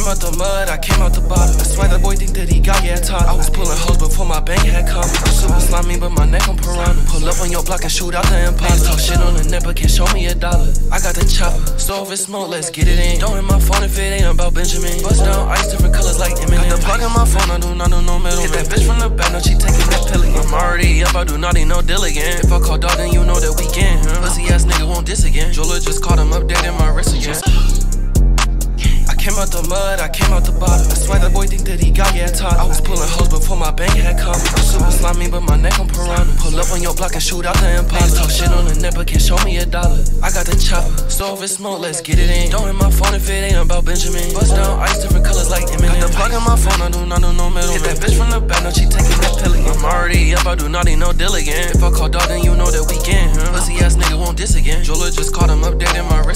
came out the mud, I came out the bottom. That's why that boy think that he got, yeah, top. I was pulling hoes before my bank had come. I'm super slimy, but my neck on piranha. Pull up on your block and shoot out the Impala. Talk shit on the net, but can't show me a dollar. I got the chopper, so if it's small, let's get it in. Don't hit my phone if it ain't about Benjamin. Bust down ice, different colors like M&M. Got the plug in my phone, I do not do no middle. Hit that bitch from the back, no, she taking that pill again. I'm already up, I do not need no deal again. If I call dog, then you know that we can. Huh? Pussy ass nigga won't diss again. Jeweler just called him up, dead out the mud, I came out the bottom. I swear that boy think that he got yeah taught. I was pulling hoes before my bank had come. I'm Super slimy, but my neck on piranha. Pull up on your block and shoot out the Impala. Talk shit on the net, but can't show me a dollar. I got the chopper, so if it's smoke, let's get it in. Don't hit my phone if it ain't about Benjamin. Bust down ice, different colors like M&M. Got the plug in my phone, I do not do no middle. Hit that bitch from the back, no, she taking that pill again. I'm already up, I do not need no deal again. If I call dog, then you know that we can. Huh? Pussy ass nigga won't diss again. Jeweler just caught him updating my wrist.